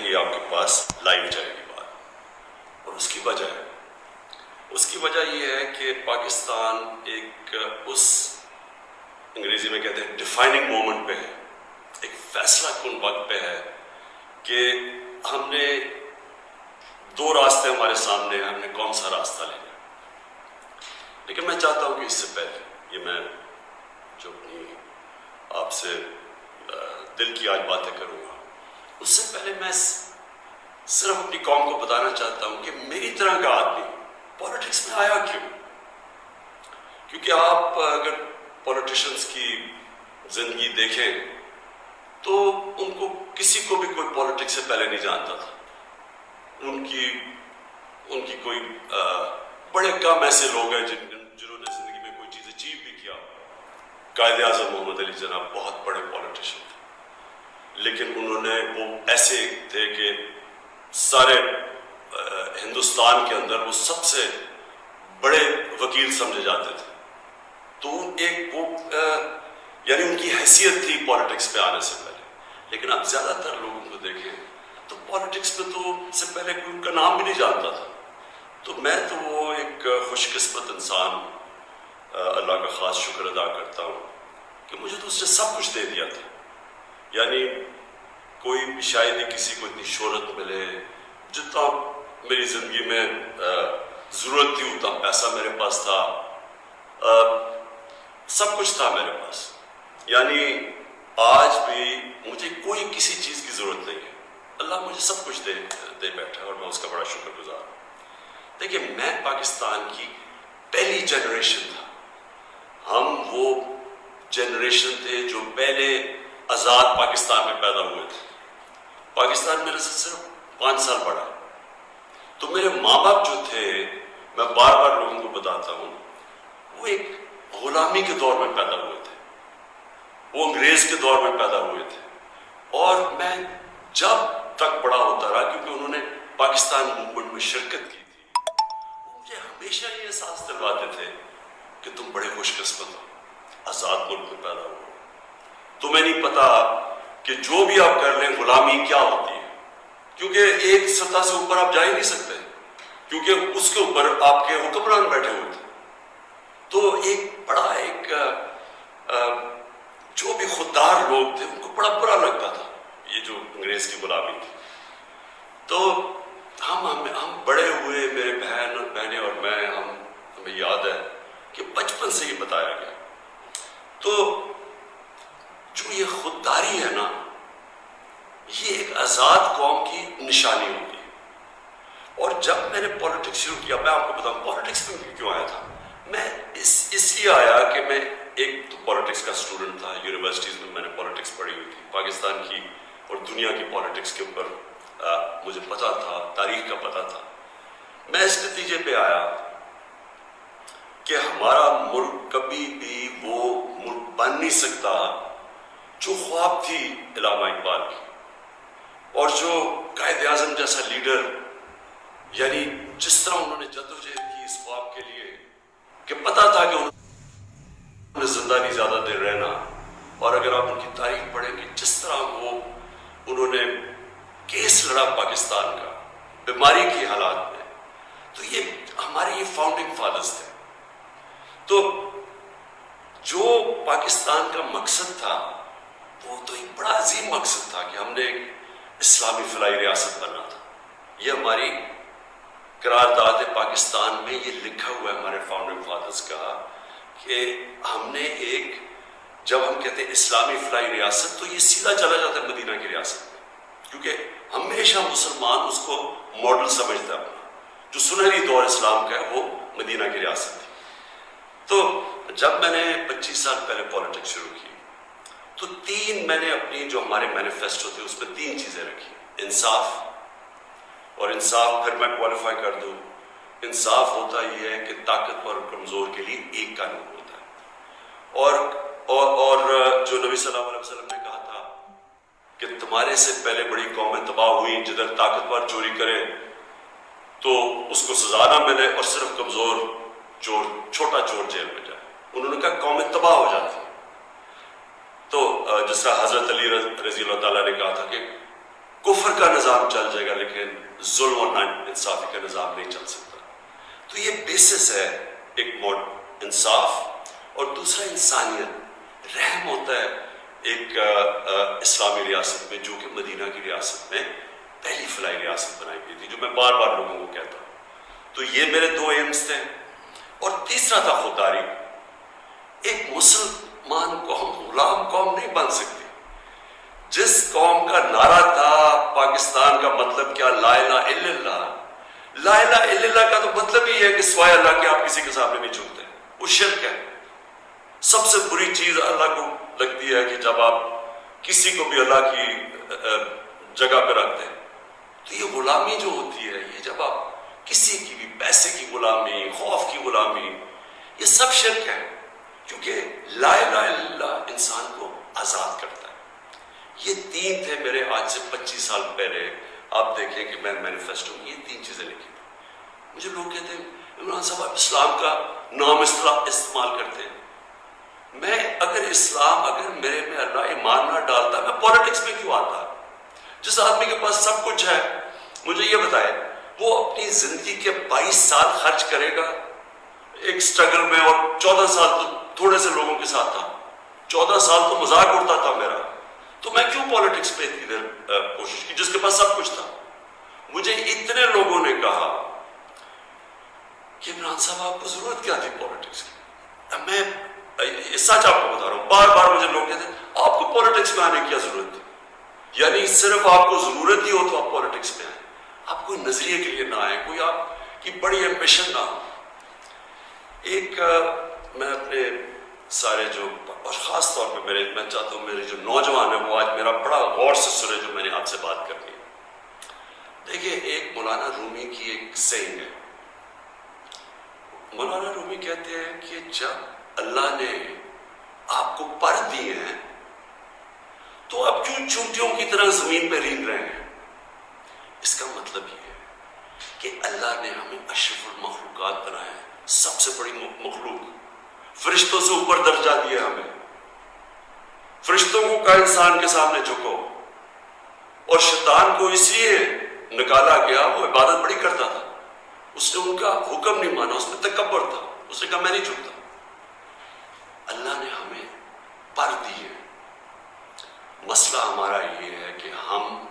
ही आपके पास लाइव जाएगी बात और उसकी वजह उसकी वजह यह है कि पाकिस्तान एक, उस अंग्रेज़ी में कहते हैं डिफाइनिंग मोमेंट पे है। एक फैसला कन वक्त पे है कि हमने दो रास्ते हमारे सामने हैं, हमने कौन सा रास्ता लेना लेकिन मैं चाहता हूँ कि इससे पहले, ये मैं जो अपनी आपसे दिल की आज बातें करूँगा। उससे पहले मैं सिर्फ़ अपनी कौम को बताना चाहता हूँ कि मेरी तरह का आदमी पॉलिटिक्स में आया क्यों? क्योंकि आप अगर पॉलिटिशियंस की ज़िंदगी देखें तो उनको किसी को भी कोई पॉलिटिक्स से पहले नहीं जानता था। उनकी उनकी कोई आ, बड़े कम ऐसे लोग हैं जिन जिन्होंने ज़िंदगी में कोई चीज़ अचीव भी किया कायद आज़म मोहम्मद अली जनाब बहुत बड़े उन्होंने वो ऐसे थे कि सारे हिंदुस्तान के अंदर वो सबसे बड़े वकील समझे जाते थे। तो एक वो यानी उनकी हैसियत थी पॉलिटिक्स पे आने से पहले। लेकिन आप ज़्यादातर लोगों को देखें तो पॉलिटिक्स में तो से पहले कोई उनका नाम भी नहीं जानता था। तो मैं तो वो एक खुशकिस्मत इंसान अल्लाह का ख़ास शुक्र अदा करता हूँ कि मुझे तो उसने सब कुछ दे दिया था। यानी कोई शायद ही किसी को इतनी शोहरत मिले जितना मेरी ज़िंदगी में ज़रूरत थी उतना पैसा मेरे पास था। आ, सब कुछ था मेरे पास। यानी आज भी मुझे कोई किसी चीज़ की ज़रूरत नहीं है। अल्लाह मुझे सब कुछ दे दे बैठा और मैं उसका बड़ा शुक्रगुजार हूँ। देखिए मैं पाकिस्तान की पहली जनरेशन था। हम वो जनरेशन थे जो पहले आज़ाद पाकिस्तान में पैदा हुए थे। पाकिस्तान मेरे से सिर्फ़ पाँच साल बड़ा तो मेरे माँ बाप जो थे, मैं बार बार लोगों को बताता हूँ, वो एक गुलामी के दौर में पैदा हुए थे। वो अंग्रेज़ के दौर में पैदा हुए थे। और मैं जब तक बड़ा होता रहा, क्योंकि उन्होंने पाकिस्तान मूवमेंट में शिरकत की थी, वो मुझे हमेशा ये एहसास दिलवाते थे कि तुम बड़े खुशकिस्मत हो, आज़ाद मुल्क में पैदा हो। तुम्हें नहीं पता कि जो भी आप कर लें, गुलामी क्या होती है? क्योंकि एक सत्ता से ऊपर आप जा ही नहीं सकते। क्योंकि उसके ऊपर आपके हुक्मरान बैठे हुए थे। तो एक बड़ा एक जो भी खुददार लोग थे, उनको बड़ा बुरा लगता था, ये जो अंग्रेज़ की गुलामी थी। तो हम हम हम बड़े हुए, मेरे बहन और बहने और मैं, हम, हमें याद है कि बचपन से ही बताया गया। तो जो ये खुददारी है ना ये एक आज़ाद कौम की निशानी होती और जब मैंने पॉलिटिक्स शुरू किया, मैं आपको बताऊँ, पॉलिटिक्स में क्यों आया था? मैं इस, इसलिए आया कि मैं एक तो पॉलिटिक्स का स्टूडेंट था यूनिवर्सिटीज़ में मैंने पॉलिटिक्स पढ़ी हुई थी, पाकिस्तान की और दुनिया की पॉलिटिक्स के ऊपर मुझे पता था, तारीख का पता था। मैं इस नतीजे पे आया कि हमारा मुल्क कभी भी वो मुल्क बन नहीं सकता जो ख्वाब थी इलामा इकबाल की। और जो कायद आज़म जैसा लीडर, यानी जिस तरह उन्होंने जद्दोजहद की इस ख्वाब के लिए कि पता था कि उन्होंने ज़िंदा नहीं, ज़्यादा देर रहना, और अगर आप उनकी तारीख पढ़ेंगे जिस तरह वो, उन्होंने केस लड़ा पाकिस्तान का, बीमारी के हालात में तो ये हमारे ये फाउंडिंग फादर्स थे। तो जो पाकिस्तान का मकसद था, वो तो एक बड़ा अजीम मकसद था कि हमने एक इस्लामी फलाई रियासत बनना था। ये हमारी करारदाद पाकिस्तान में ये लिखा हुआ है हमारे फाउंडिंग फादर्स का कि हमने एक, जब हम कहते हैं इस्लामी फलाई रियासत तो ये सीधा चला जाता है मदीना की रियासत में। क्योंकि हमेशा मुसलमान उसको मॉडल समझता है जो सुनहरी दौर इस्लाम का है, वो मदीना की रियासत थी। तो जब मैंने 25 साल पहले पॉलिटिक्स शुरू की तो तीन मैंने अपनी जो हमारे मैनिफेस्टो थे उसमें तीन चीज़ें रखी। इंसाफ और इंसाफ फिर मैं क्वालिफाई कर दूँ। इंसाफ होता यह है कि ताकतवर और कमज़ोर के लिए एक कानून होता है। और और, और जो नबी सल्लल्लाहु अलैहि वसल्लम ने कहा था कि तुम्हारे से पहले बड़ी कौमें तबाह हुई जिधर ताकतवर चोरी करे तो उसको सजा ना मिले और सिर्फ़ कमज़ोर चोर छोटा चोर जेल में जाए। उन्होंने कहा कौमें तबाह हो जाती। जिस तरह हज़रत अली रज़ी ने कहा था कि कुफर का निज़ाम चल जाएगा, लेकिन जुल्म और इंसाफी का निज़ाम नहीं चल सकता। तो ये बेसिस है एक मोड इंसाफ, और दूसरा इंसानियत, रहम होता है एक इस्लामी रियासत में, जो कि मदीना की रियासत में पहली फलाई रियासत बनाई गई थी, जो मैं बार बार लोगों को कहता हूँ। तो ये मेरे दो एम्स थे। और तीसरा था खुदारी। एक मुसलमान कौम गुलाम कौम नहीं बन सकती। जिस कौम का नारा था, पाकिस्तान का मतलब क्या? लाइला इल्ला लाइला इल्ला का तो मतलब ही है कि स्वाय अल्लाह के आप किसी के सामने नहीं झुकते वो शिरक है। सबसे बुरी चीज़ अल्लाह को लगती है कि जब आप किसी को भी अल्लाह की जगह पर रखते हैं तो ये गुलामी जो होती है, ये जब आप किसी की भी, पैसे की गुलामी, खौफ की गुलामी, ये सब शिरक है। क्योंकि लाइला इंसान को आज़ाद करता है। ये तीन थे मेरे आज से 25 साल पहले। आप देखें कि मैं मैनिफेस्टो ये तीन चीज़ें लिखी मुझे लोग कहते हैं, इमरान साहब, आप इस्लाम का नाम इस्तेमाल करते हैं। मैं अगर इस्लाम, अगर मेरे में अल्लाह ईमान ना डालता, मैं पॉलिटिक्स में क्यों आता? जिस आदमी के पास सब कुछ है, मुझे ये बताए, वो अपनी ज़िंदगी के 22 साल खर्च करेगा, एक स्ट्रगल में और 14 साल तो थोड़े से लोगों के साथ था। 14 साल तो मज़ाक उड़ता था मेरा। तो मैं क्यों पॉलिटिक्स पे इतनी देर कोशिश की, जिसके पास सब कुछ था? मुझे इतने लोगों ने कहा कि इमरान साहब, आपको ज़रूरत क्या थी पॉलिटिक्स की? मैं सच आपको बता रहा हूँ बार बार मुझे लोग कहते आपको पॉलिटिक्स में आने की ज़रूरत थी? यानी सिर्फ़ आपको ज़रूरत ही हो तो आप पॉलिटिक्स में आए। आप कोई नज़रिए के लिए ना आए, कोई आपकी बड़ी एम्बिशन ना हो। एक मैं अपने सारे जो, और ख़ास तौर पे मेरे, मैं चाहता हूँ मेरे जो नौजवान है, वो आज मेरा बड़ा गौर से सुने जो मैंने आपसे बात करनी है। देखिए, एक मौलाना रूमी की एक सेइंग है। मौलाना रूमी कहते हैं कि जब अल्लाह ने आपको पढ़ दिए हैं तो आप क्यों चूटियों की तरह ज़मीन पर रीन रहे हैं? इसका मतलब ये है कि अल्लाह ने हमें अशरफुल मखलूक बनाए सबसे बड़ी मखलूक। फरिश्तों से ऊपर दर्जा दिया हमें। फरिश्तों को का इंसान के सामने झुको। और शैतान को इसलिए निकाला गया, वो इबादत बड़ी करता था। उसने उनका हुक्म नहीं माना, उसमें तकबर था। उसने कहा, मैं नहीं झुकता। अल्लाह ने हमें पर दिए। मसला हमारा ये है कि हम,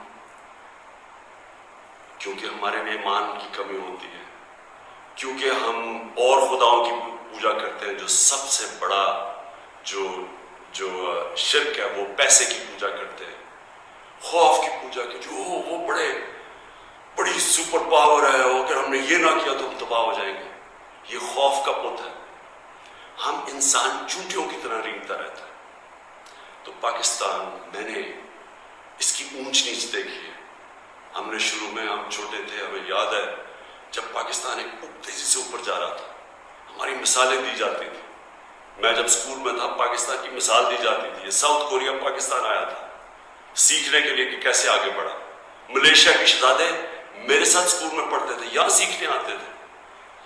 क्योंकि हमारे में ईमान की कमी होती है, क्योंकि हम और खुदाओं की पूजा करते हैं, जो सबसे बड़ा जो जो शिरक है, वो पैसे की पूजा करते हैं। खौफ की पूजा की, जो वो बड़े, बड़ी सुपर पावर है अगर हमने ये ना किया तो हम तबाह हो जाएँगे। ये खौफ का पुत है। हम इंसान चूटियों की तरह रींगता रहता है। तो पाकिस्तान, मैंने इसकी ऊंच नीच देखी है। हमने शुरू में, हम छोटे थे, हमें याद है, जब पाकिस्तान एक तेज़ी से ऊपर जा रहा था। हमारी मिसालें दी जाती थी। मैं जब स्कूल में था, पाकिस्तान की मिसाल दी जाती थी। साउथ कोरिया, पाकिस्तान आया था। सीखने के लिए कि कैसे आगे बढ़ा। मलेशिया के शहजादे मेरे साथ स्कूल में पढ़ते थे, यहाँ सीखने आते थे।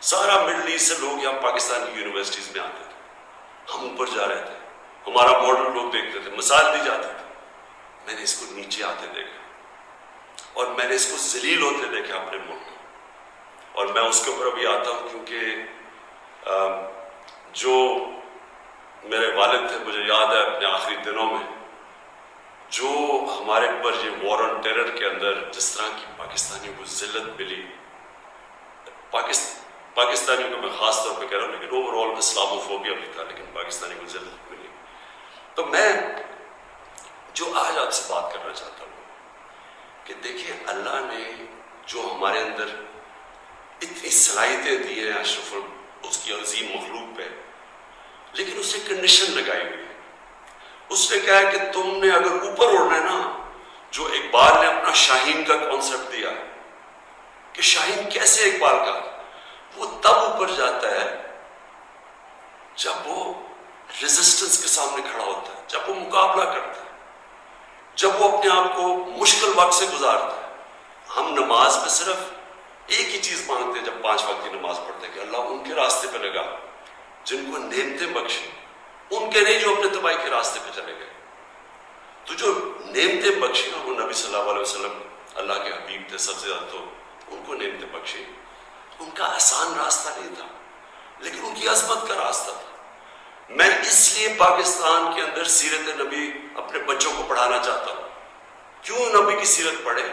सारा मिडल ईस्ट से लोग यहाँ पाकिस्तान की यूनिवर्सिटीज में आते थे। हम ऊपर जा रहे थे। हमारा मॉडल लोग देखते थे। मिसाल दी जाती थी। मैंने इसको नीचे आते देखा। और मैंने इसको जलील होते देखा अपने मुल्क और मैं उसके ऊपर अभी आता हूँ क्योंकि जो मेरे वालिद थे, मुझे याद है अपने आखिरी दिनों में, जो हमारे ऊपर ये वॉर ऑन टेरर के अंदर जिस तरह की पाकिस्तानियों को जिल्लत मिली पाकिस्तान पाकिस्तानियों को मैं ख़ास तौर पे कह रहा हूँ, लेकिन ओवरऑल इस्लामोफोबिया भी था, लेकिन पाकिस्तानी को जिल्लत मिली। तो मैं जो आज आपसे बात करना चाहता हूँ, कि देखिए, अल्लाह ने जो हमारे अंदर इतनी सलाहियतें दी हैं अशरफ उसकी अजीम मखलूक पे। लेकिन उसे कंडीशन लगाई हुई है। उसने कहा है कि तुमने अगर ऊपर उड़ना है ना, जो इकबाल ने अपना शाहीन का कॉन्सेप्ट दिया कि शाहीन कैसे इकबाल का, वो तब ऊपर जाता है जब वो रेजिस्टेंस के सामने खड़ा होता है, जब वो मुकाबला करता है, जब वो अपने आप को मुश्किल वक्त से गुजारता है। हम नमाज़ में सिर्फ़ एक ही चीज़ मांगते हैं जब पाँच वक्त की नमाज़ पढ़ते कि अल्लाह उनके रास्ते पे लगा, जिनको नेमते बख्शे, उनके नहीं जो अपने तबाही के रास्ते पे चले गए। तो जो नेमते बख्शे वो नबी वसल्लम अल्लाह के हबीब थे, सबसे ज़्यादा तो उनको नेमते बख्शे। उनका आसान रास्ता नहीं था, लेकिन उनकी अजमत का रास्ता था। मैं इसलिए पाकिस्तान के अंदर सीरत नबी अपने बच्चों को पढ़ाना चाहता हूँ। क्यों नबी की सीरत पढ़े?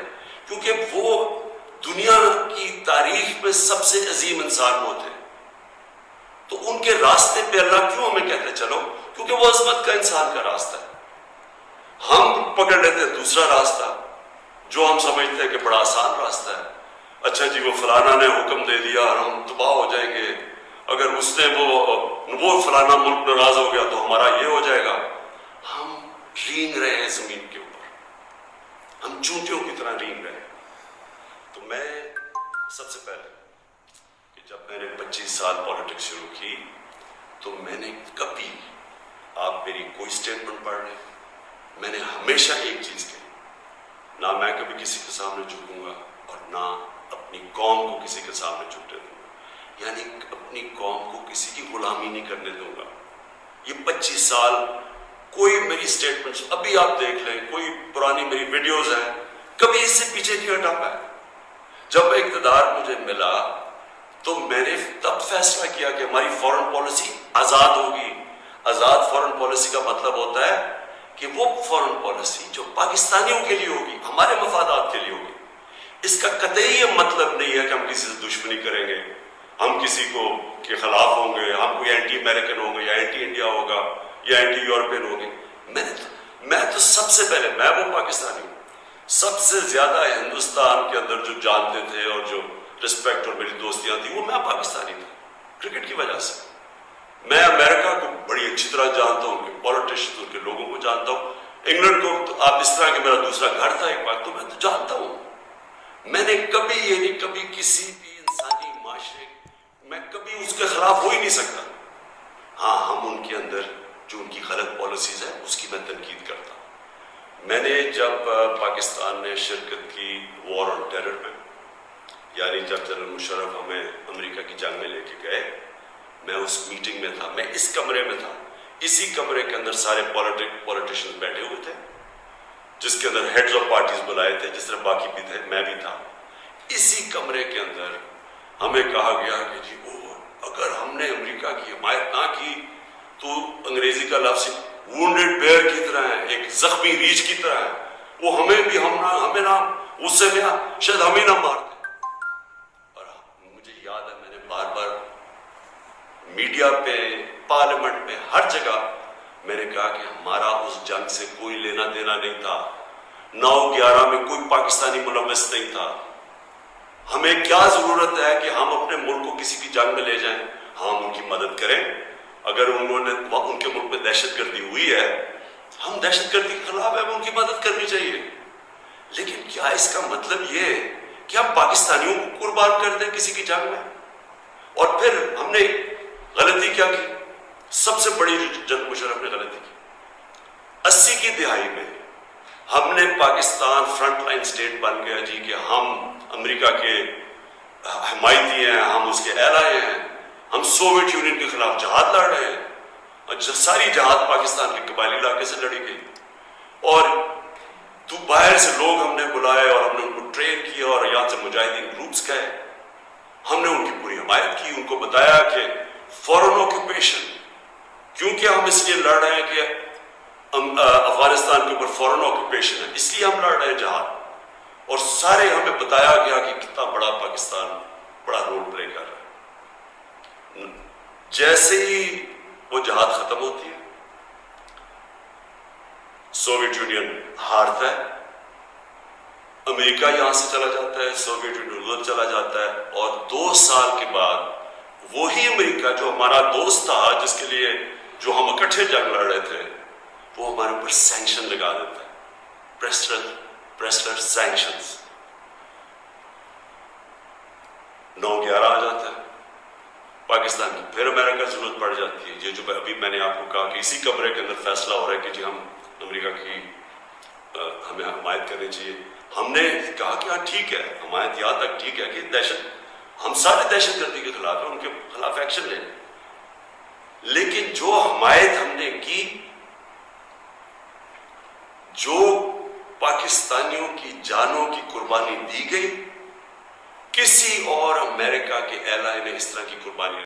क्योंकि वो दुनिया की तारीख में सबसे अजीम इंसान वो थे। तो उनके रास्ते पे अल्लाह क्यों हमें कहते चलो? क्योंकि वो अजमत का इंसान का रास्ता है। हम पकड़ लेते दूसरा रास्ता, जो हम समझते हैं कि बड़ा आसान रास्ता है। अच्छा जी, वो फलाना ने हुक्म दे दिया, और हम तबाह हो जाएँगे। अगर उसने वो वो फलाना मुल्क नाराज़ हो गया तो हमारा ये हो जाएगा। हम रींग रहे हैं ज़मीन के ऊपर। हम चूंटियों की तरह रींग रहे हैं। तो मैं सबसे पहले कि जब मैंने 25 साल पॉलिटिक्स शुरू की तो मैंने कभी आप मेरी कोई स्टेटमेंट पढ़ लें मैंने हमेशा एक चीज़ कही, ना मैं कभी किसी के सामने झुकूँगा और ना अपनी कौम को किसी के सामने झुकने दूँगा। यानी अपनी कौम को किसी की गुलामी नहीं करने दूँगा। ये 25 साल कोई मेरी स्टेटमेंट्स अभी आप देख लें, कोई पुरानी मेरी वीडियोस हैं, कभी इससे पीछे नहीं हटा पाया। जब इकतदार मुझे मिला तो मैंने तब फैसला किया कि हमारी फॉरेन पॉलिसी आज़ाद होगी। आज़ाद फॉरेन पॉलिसी का मतलब होता है कि वो फॉरेन पॉलिसी जो पाकिस्तानियों के लिए होगी, हमारे मफादात के लिए होगी। इसका कतई ये मतलब नहीं है कि हम किसी से दुश्मनी करेंगे। हम किसी को के खिलाफ होंगे, हम कोई एंटी अमेरिकन होंगे या एंटी इंडिया होगा या एंटी यूरोपियन होंगे। मैंने तो मैं तो सबसे पहले, मैं वो पाकिस्तानी हूँ। सबसे ज़्यादा हिंदुस्तान के अंदर जो जानते थे और जो रिस्पेक्ट और मेरी दोस्तियाँ थी, वो मैं पाकिस्तानी था। क्रिकेट की वजह से। मैं अमेरिका को बड़ी अच्छी तरह जानता हूँ उनके पॉलिटिशियन उनके लोगों को जानता हूँ। इंग्लैंड को तो आप इस तरह के मेरा दूसरा घर था एक बार तो मैं तो जानता हूँ। मैंने कभी ये नहीं, कभी किसी भी इंसानी माशरे, मैं कभी उसके खिलाफ हो ही नहीं सकता। हाँ हम उनके अंदर जो उनकी गलत पॉलिसीज़ है, उसकी मैं तनकीद करता हूँ। मैंने जब पाकिस्तान ने शिरकत की वॉर ऑन टेरर में यानी जब जनरल मुशरफ हमें अमेरिका की जंग में लेके गए, मैं उस मीटिंग में था, मैं इस कमरे में था, इसी कमरे के अंदर सारे पॉलिटिक पॉलिटिशियंस बैठे हुए थे, जिसके अंदर हेड्स ऑफ़ पार्टीज़ बुलाए थे, जिस तरह बाकी भी थे, मैं भी था। इसी कमरे के अंदर हमें कहा गया कि जी, ओ, अगर हमने अमेरिका की हिमायत ना की तो अंग्रेज़ी का लफ्ज वुंडेड बेयर की तरह है, एक जख्मी रीछ की तरह है। वो हमें भी, हम ना, हमें ना, उससे भी शायद हमें ना मार मीडिया पे, पार्लियामेंट में हर जगह मैंने कहा कि हमारा उस जंग से कोई लेना देना नहीं था। नौ ग्यारह में कोई पाकिस्तानी मुलवस नहीं था। हमें क्या ज़रूरत है कि हम अपने मुल्क को किसी की जंग में ले जाएँ? हम उनकी मदद करें। अगर उन्होंने उनके मुल्क में दहशत गर्दी हुई है, हम दहशत गर्दी के खिलाफ है उनकी मदद करनी चाहिए। लेकिन क्या इसका मतलब ये कि हम पाकिस्तानियों को कुर्बान कर दें किसी की जंग में? और फिर हमने गलती क्या की? सबसे बड़ी जंग मुशरफ ने गलती की। अस्सी की दिहाई में हमने पाकिस्तान फ्रंट लाइन स्टेट बन गया जी कि हम अमेरिका के हमायती हैं, हम उसके एलाए हैं। हम सोवियत यूनियन के खिलाफ जहाद लड़ रहे हैं और सारी जहाद पाकिस्तान के कबायली इलाके से लड़ी गई। और तो बाहर से लोग हमने बुलाए और हमने उनको ट्रेन किया और यहाँ से मुजाहिदीन ग्रुप्स गए। हमने उनकी पूरी हमायत की, उनको बताया कि फॉरन ऑक्यूपेशन क्योंकि हम इसलिए लड़ रहे हैं कि अफ़गानिस्तान के ऊपर फॉरन ऑक्यूपेशन है, इसलिए हम लड़ रहे हैं जहाद। और सारे हमें बताया गया कि कितना बड़ा पाकिस्तान बड़ा रोल प्ले कर रहा है। जैसे ही वो जहाद खत्म होती है सोवियत यूनियन हारता है, अमेरिका यहाँ से चला जाता है सोवियत यूनियन उधर चला जाता है, और दो साल के बाद वही अमेरिका जो हमारा दोस्त था, जिसके लिए जो हम इकट्ठे जंग लड़ रहे थे, वो हमारे ऊपर सैंक्शन लगा देता है। प्रेस्टर प्रेस्टर सैंक्शन नौ ग्यारह आ जाता है। पाकिस्तान की फिर अमेरिका ज़रूरत पड़ जाती है। ये जो अभी मैंने आपको कहा कि इसी कमरे के अंदर फैसला हो रहा है कि जी हम अमेरिका की आ, हमें हमायत करनी चाहिए। हमने कहा कि हाँ ठीक है हमायत यहाँ तक ठीक है कि दहशत हम सारे दहशत गर्दी के खिलाफ हैं उनके खिलाफ एक्शन ले। लेकिन जो हमायत हमने की जो पाकिस्तानियों की जानों की कुर्बानी दी गई किसी और अमेरिका के एलआई ने इस तरह की कुर्बानी